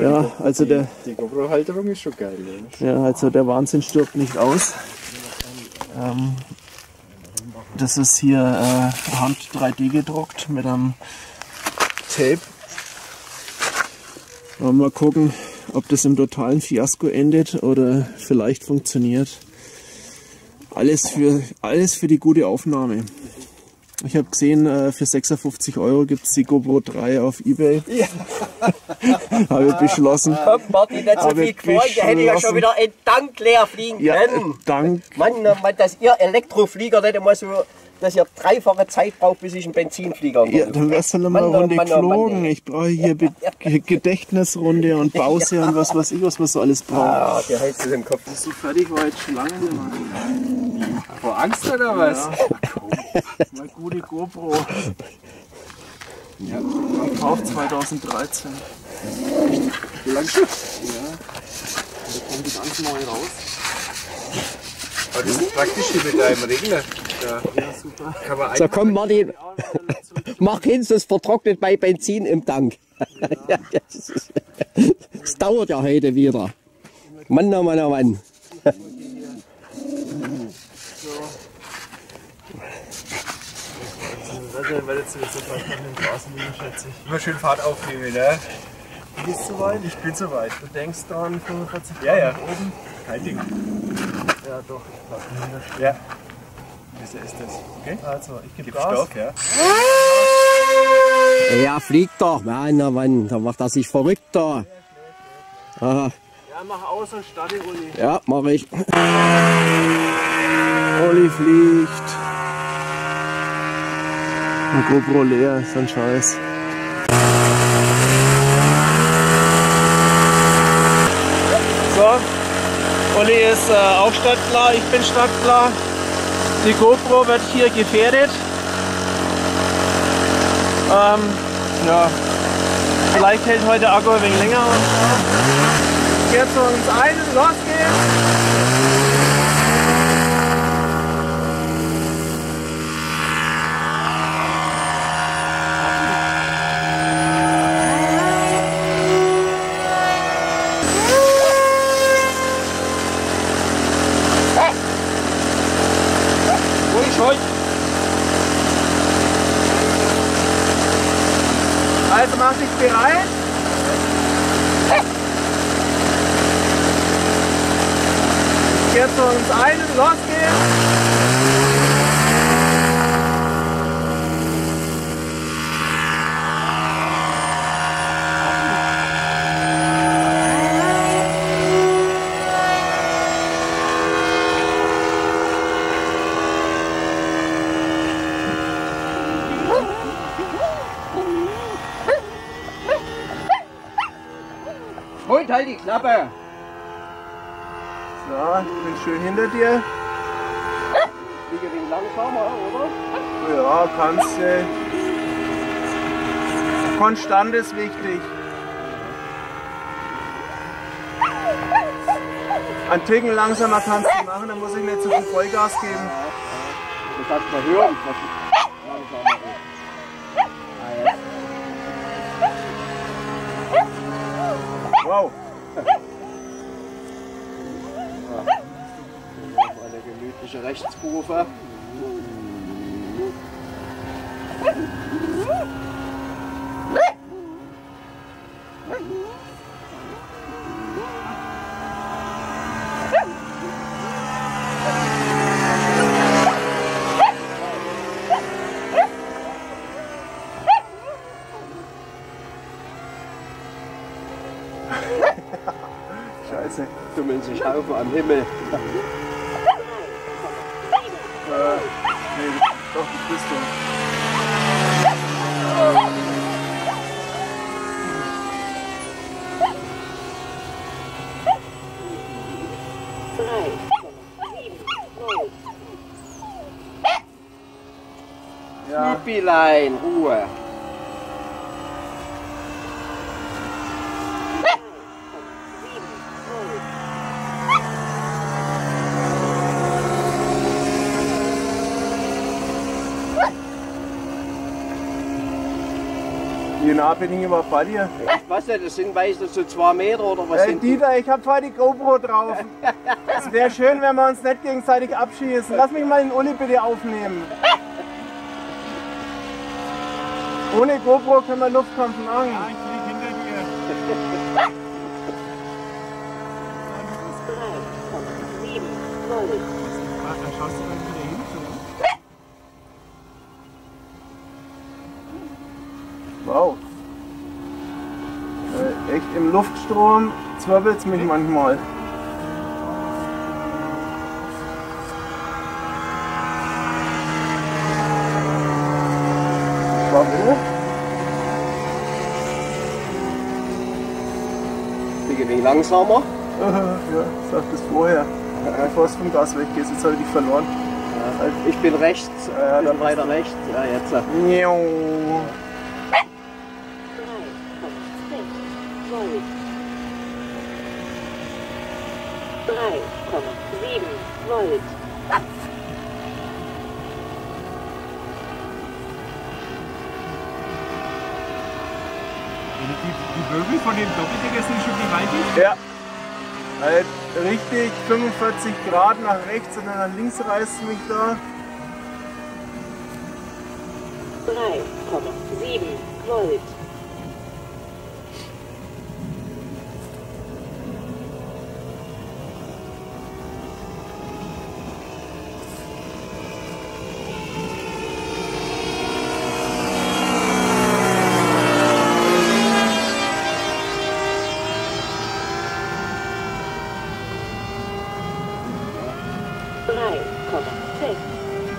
Ja, also der, Die GoPro-Halterung ist schon geil. Ja. also der Wahnsinn stirbt nicht aus. Ähm, das ist hier äh, Hand 3D gedruckt mit einem Tape. Wir mal gucken, ob das im totalen Fiasko endet oder vielleicht funktioniert. Alles für, alles für die gute Aufnahme. Ich habe gesehen, äh, für 56 Euro gibt es die GoPro 3 auf Ebay. Ja. habe ich beschlossen. Komm, Martin, nicht so viel ich gefreut, der hätte ja schon wieder ein Dank leer fliegen Ja, können. dank. Mann, oh Mann, dass ihr Elektroflieger nicht immer so, dass ihr dreifache Zeit braucht, bis ich einen Benzinflieger Ja, dann wärst du noch mal eine Mann, oh Runde Mann, oh Mann, geflogen. ey. Ich brauche hier Be Ge- Gedächtnisrunde und Pause und was weiß ich, was man so alles braucht. Ah, der heizt es im Kopf. So fertig war jetzt schon lange nicht mehr. Vor Angst oder was? Mal gute GoPro. Ja, Kauf 2013. Wie lange schon? Da kommt die ganz neu raus. Aber das ist praktisch wie mit einem Regler. Ja, super. So, komm, Martin, mach hin, sonst vertrocknet bei Benzin im Tank. Ja, das, ist, das dauert ja heute wieder. Mann, oh Mann, oh Mann. Also, weil jetzt so bald von den Straßen liegen, schätze ich. immer schön Fahrt aufnehmen, ne? Du bist soweit? Ich bin soweit. Du denkst dran, 45 Ja, ja. Grad oben? Kein Ding. Ja, doch, ich bleib. Ja. Wieso ist das? Okay? Also, ich gebe Gib's Gas. Stoff, ja? Ja, fliegt doch. Mann, oh Mann, da macht er sich verrückt da. Aha. Ja, mach aus und starte, Uli. Ja, mach ich. Olli fliegt. Und GoPro leer, so ein Scheiß. So, Olli ist äh, auch startklar, ich bin startklar. Die GoPro wird hier gefährdet. Ähm, ja, vielleicht hält heute der Akku ein wenig länger. Jetzt uns ein, los geht's! Also mach dich bereit. Jetzt uns ein, los geht's. Und halt die Klappe. So, ich bin schön hinter dir. Fliege wegen langsamer, oder? Ja, kannst du. Konstant ist wichtig. Ein Ticken langsamer kannst du machen, dann muss ich nicht zu viel Vollgas geben. Du kannst mal hören, Wow. Eine gemütliche Rechtskurve. Scheiße. Tummeln sich Haufen am Himmel. Äh, nee, doch, die bist du. Ja, Pipilein, Ruhe. Nah bin ich überhaupt bei dir? Was denn, das sind meistens so zwei Meter oder was Hey sind die? Dieter, ich hab vorher die GoPro drauf. Es wäre schön, wenn wir uns nicht gegenseitig abschießen. Lass mich mal den Uli bitte aufnehmen. Ohne GoPro können wir Luftkampf machen. Ja, ich flieg hinter dir. 3,7 Volt. Ah, da schaust du dann wieder hin. Wow. Echt im Luftstrom zwirbelt's mich manchmal. Warum? Die wenig langsamer. ja, sag das vorher. Bevor es vom Gas weggeht, jetzt habe ich dich verloren. Ich bin rechts, Ja, dann weiter rechts. Ja, jetzt. äh, Miau. 3,6 Volt. 3,7 Volt. Die, die Wirbel von dem Doppeldecker sind schon gewaltig. Ja. Halt richtig 45 Grad nach rechts und dann nach links reißt mich da. 3,7 Volt.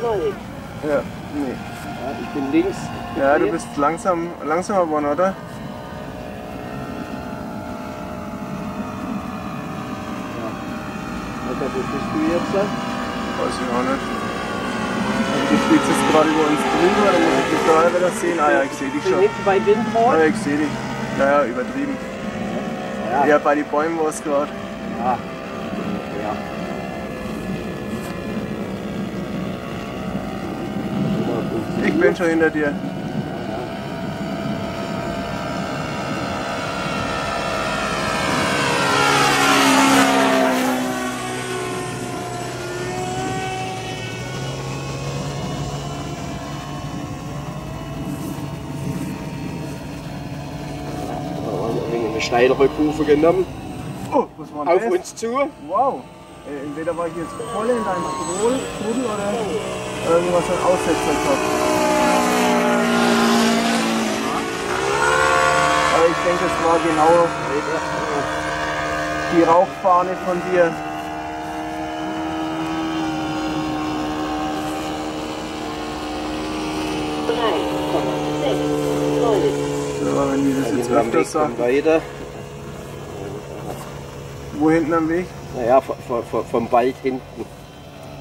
Volt. Ja, nee. Ja, ich bin links. Ja, du bist langsam, langsamer geworden, oder? Alter, wo bist du jetzt? Weiß ich auch nicht. Also du fliegst jetzt gerade über uns drüber, dann muss ich dich da wieder sehen. Ah ja, ich sehe dich schon. hinten bei Ah Windrot. ja, ich sehe dich. Naja, übertrieben. Ja. Ja, bei den Bäumen war es gerade. Ja. Ich bin schon hinter dir. Eine steilere Kurve genommen. Oh, was war Auf das? uns zu. Wow. Äh, entweder war ich jetzt voll in deinem Strudel Strudel oder irgendwas an Aussetzer gehabt. Aber ich denke, es war genau die Rauchfahne von dir. Ja, wenn die das jetzt öfters sagen. Weiter. Wo hinten am Weg? Naja, vom Wald hinten.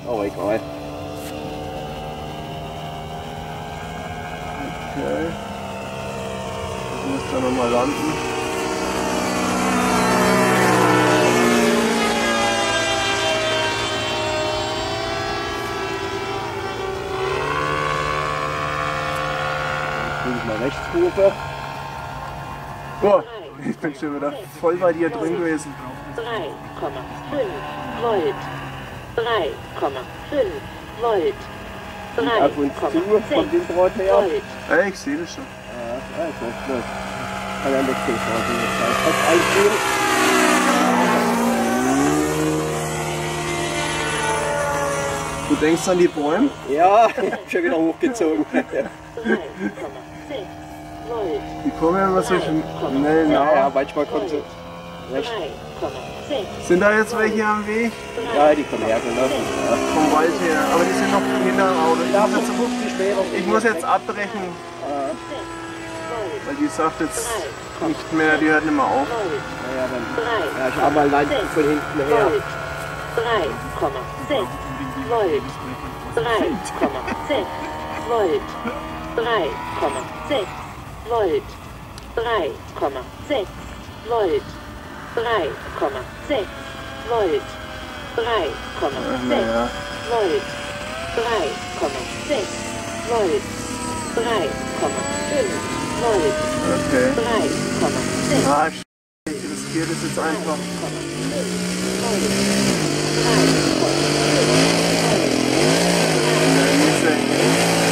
Aber egal. Okay. Ich muss da nochmal landen. Krieg ich mal Rechtskurve. Boah, ich bin schon wieder voll bei dir drin gewesen. 3,5 Volt. 3,5 Volt. Auf uns zu, vom 3,6 Windrot her. Volt. Ja, ich sehe das schon. Ja, ja, gut, gut. Ja nicht viel sagen. Jetzt einziehen. Du denkst an die Bäume? Ja, schon wieder hochgezogen. 3,6 Volt. Die kommen immer so schnell Ja, ja, nach. manchmal kommt sie. Recht. 3,6 Sind da jetzt welche am Weg? Ja, die kommen hergelaufen. Ja. Vom Wald her. Aber die sind noch hinter dem Auto. Ich muss jetzt, 50 Meter. ich muss jetzt abbrechen, Volt. Weil die sagt jetzt nicht mehr, die hört nicht mehr auf. Volt. Ja, dann. 3, Ja, ich habe mal landen von hinten her. Volt. 3,6 Volt. 3,6 Volt. 3,6 Volt. 3,6 Volt. 3,6 Volt. 3,6 Naja, Volt. 3,6 Volt. 3,5 Volt. Okay. 3,6. Ah, ich riskiere das jetzt einfach. 3,6.